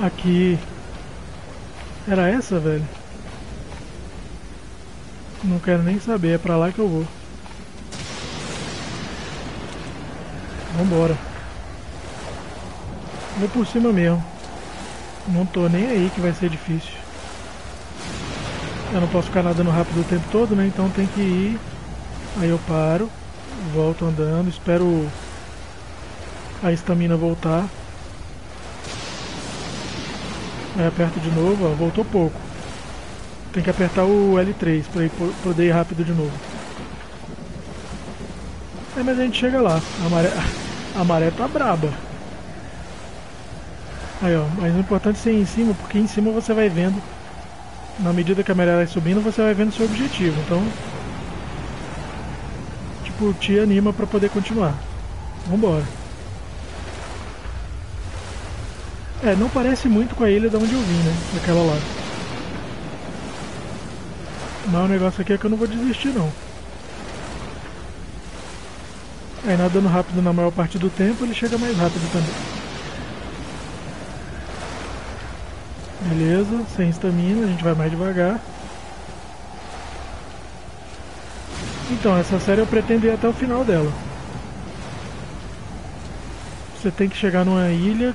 Aqui. Era essa, velho? Não quero nem saber, é pra lá que eu vou. Vambora. Vou por cima mesmo. Não tô nem aí que vai ser difícil. Eu não posso ficar nadando rápido o tempo todo, né? Então tem que ir. Aí eu paro, volto andando, espero a estamina voltar. Aí aperto de novo, ó, voltou pouco. Tem que apertar o L3 para poder ir rápido de novo. É, mas a gente chega lá. A maré, a maré tá braba. Aí ó, mas o importante é ser em cima, porque em cima você vai vendo. Na medida que a maré vai subindo, você vai vendo seu objetivo. Então, tipo, te anima para poder continuar. Vambora. É, não parece muito com a ilha de onde eu vim, né? Aquela lá. Mas o negócio aqui é que eu não vou desistir não. Aí nadando rápido na maior parte do tempo, ele chega mais rápido também. Beleza, sem estamina, a gente vai mais devagar. Então, essa série eu pretendo ir até o final dela. Você tem que chegar numa ilha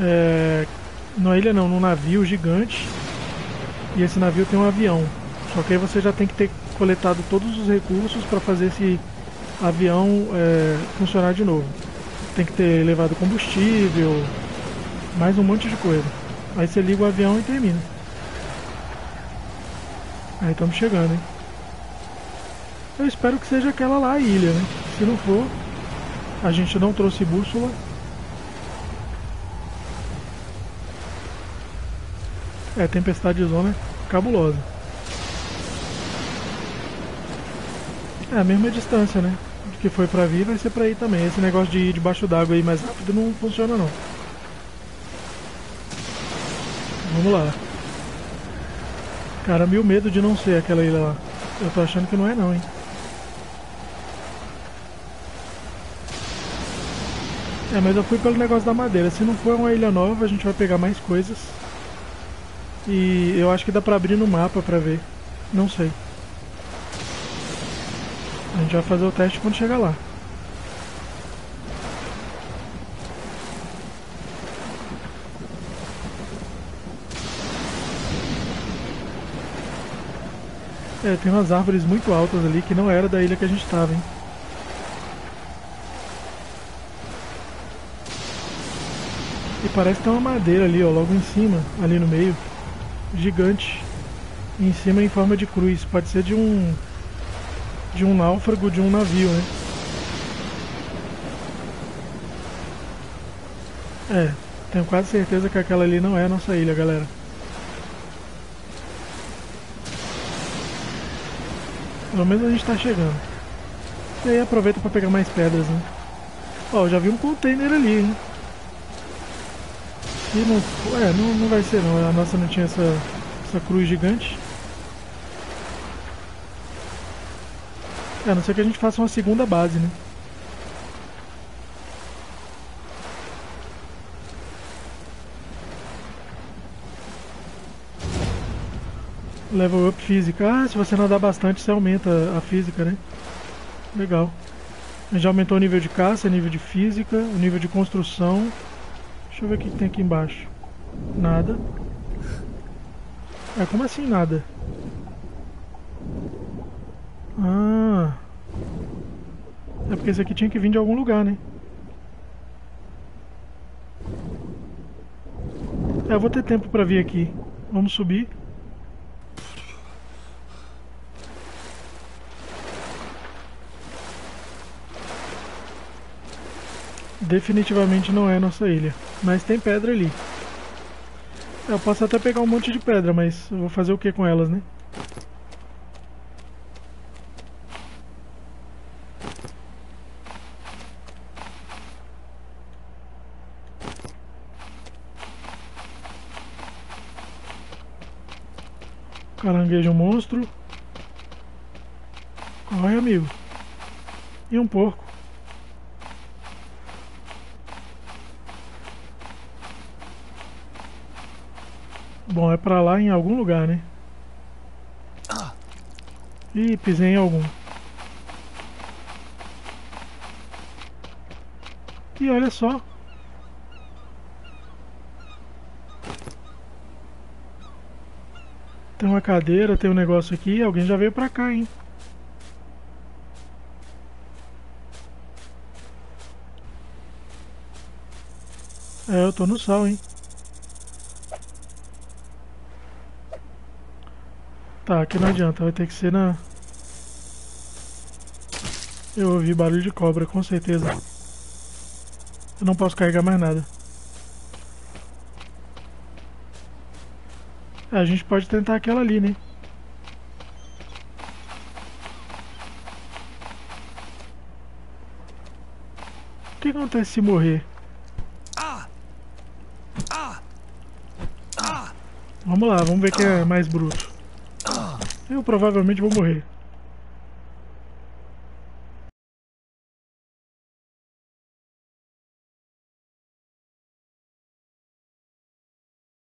é, numa ilha não, num navio gigante. E esse navio tem um avião. Só que aí você já tem que ter coletado todos os recursos para fazer esse avião é, funcionar de novo. Tem que ter levado combustível, mais um monte de coisa. Aí você liga o avião e termina. Aí estamos chegando, hein? Eu espero que seja aquela lá a ilha, né? Se não for, a gente não trouxe bússola, É, tempestade zona cabulosa. É a mesma distância, né? De que foi pra vir vai ser pra ir também. Esse negócio de ir debaixo d'água aí mais rápido não funciona não. Vamos lá. Cara, mil medo de não ser aquela ilha lá. Eu tô achando que não é não, hein. É, mas eu fui pelo negócio da madeira. Se não for uma ilha nova, a gente vai pegar mais coisas. E eu acho que dá pra abrir no mapa pra ver. Não sei. A gente vai fazer o teste quando chegar lá. É, tem umas árvores muito altas ali que não era da ilha que a gente estava, hein? E parece que tem uma madeira ali, ó, logo em cima, ali no meio gigante em cima em forma de cruz. Pode ser de um de um náufrago de um navio, né? É, tenho quase certeza que aquela ali não é a nossa ilha, galera. Pelo menos a gente está chegando. E aí aproveita para pegar mais pedras, né? Ó, já vi um container ali, hein? Não, é, não, não vai ser não, a nossa não tinha essa, essa cruz gigante. É, a não ser que a gente faça uma segunda base, né? Level up física. Ah, se você nadar bastante, você aumenta a física, né? Legal. Já aumentou o nível de caça, nível de física, o nível de construção. Deixa eu ver o que tem aqui embaixo. Nada. É, como assim nada? Ah. É porque esse aqui tinha que vir de algum lugar, né? É, eu vou ter tempo pra vir aqui. Vamos subir. Definitivamente não é nossa ilha. Mas tem pedra ali. Eu posso até pegar um monte de pedra, mas vou fazer o que com elas, né? Caranguejo monstro. Corre, amigo. E um porco. Bom, é pra lá em algum lugar, né? Ih, pisei em algum. E olha só. Tem uma cadeira, tem um negócio aqui. Alguém já veio pra cá, hein? É, eu tô no sol, hein? Tá, aqui não adianta, vai ter que ser na... Eu ouvi barulho de cobra, com certeza. Eu não posso carregar mais nada. É, a gente pode tentar aquela ali, né? O que acontece se morrer? Vamos lá, vamos ver quem é mais bruto. Eu provavelmente vou morrer.